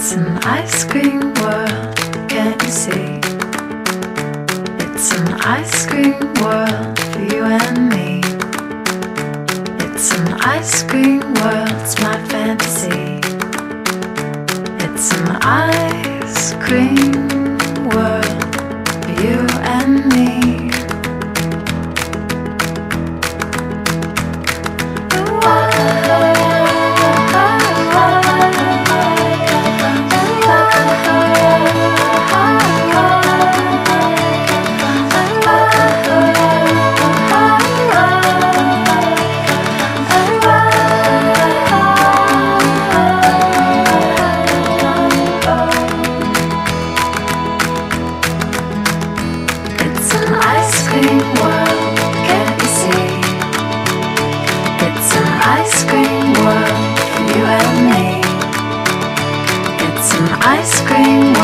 It's an ice cream world, can't you see? It's an ice cream world for you and me. It's an ice cream world, it's my fantasy. It's an ice cream ice cream